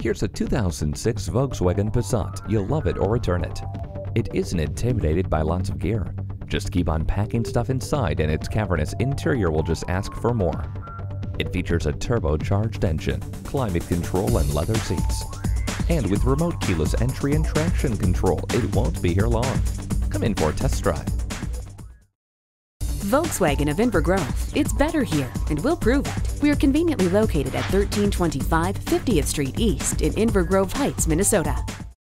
Here's a 2006 Volkswagen Passat. You'll love it or return it. It isn't intimidated by lots of gear. Just keep on packing stuff inside and its cavernous interior will just ask for more. It features a turbocharged engine, climate control and leather seats. And with remote keyless entry and traction control, it won't be here long. Come in for a test drive. Volkswagen of Inver Grove. It's better here, and we'll prove it. We are conveniently located at 1325 50th Street East in Inver Grove Heights, Minnesota.